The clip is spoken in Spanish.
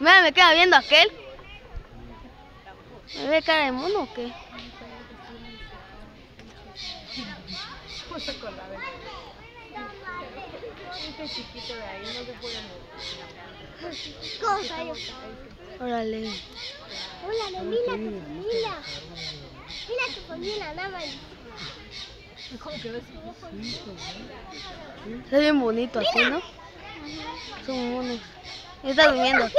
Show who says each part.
Speaker 1: Mira, me queda viendo aquel. ¿Me ve cara de mono o qué?
Speaker 2: Este chiquito de ahí no se puede mover.
Speaker 3: Cosa yo.
Speaker 1: Órale.
Speaker 3: Hola, mira tu familia. Mira tu familia, nada más.
Speaker 2: ¿Cómo quedó así?
Speaker 1: Está bien bonito así, ¿no? Son monos. Está durmiendo.